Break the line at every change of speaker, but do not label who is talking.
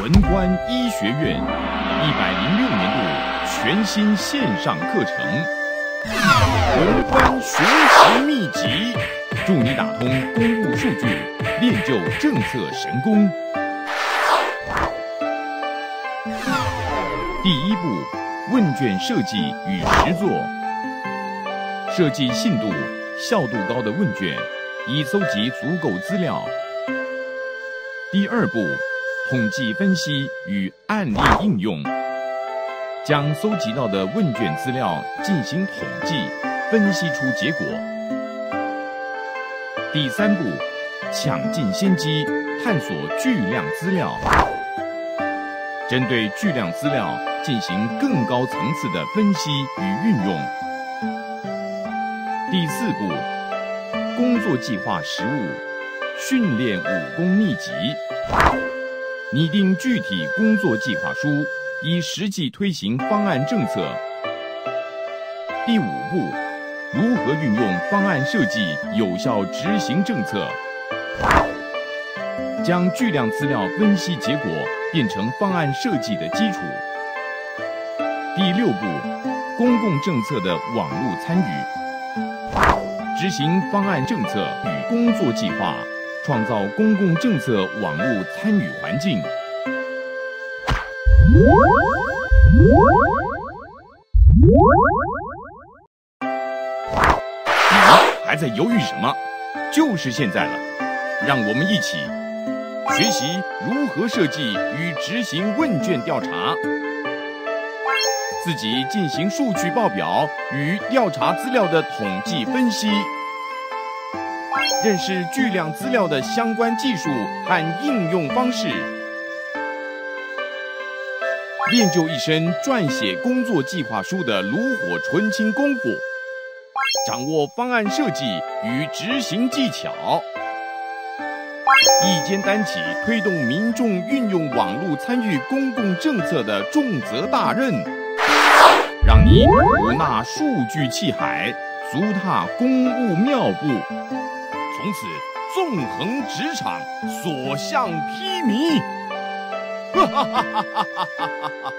文官医学院一百零六年度全新线上课程《文官学习秘籍》，助你打通公务数据，练就政策神功。第一步，问卷设计与实作。设计信度、效度高的问卷，以搜集足够资料。第二步，统计分析与案例应用，将搜集到的问卷资料进行统计，分析出结果。第三步，抢尽先机，探索巨量资料，针对巨量资料进行更高层次的分析与运用。第四步，工作计划实务。训练武功秘籍，拟定具体工作计划书，以实际推行方案政策。第五步，如何运用方案设计有效执行政策？将巨量资料分析结果变成方案设计的基础。第六步，公共政策的网络参与，执行方案政策与工作计划。创造公共政策网络参与环境。你还在犹豫什么？就是现在了！让我们一起学习如何设计与执行问卷调查，自己进行数据报表与调查资料的统计分析。认识巨量资料的相关技术和应用方式，练就一身撰写工作计划书的炉火纯青功夫，掌握方案设计与执行技巧，一肩担起推动民众运用网络参与公共政策的重责大任，让你吐纳数据气海，足踏公务妙步。从此纵横职场，所向披靡。哈哈哈哈哈哈哈哈哈！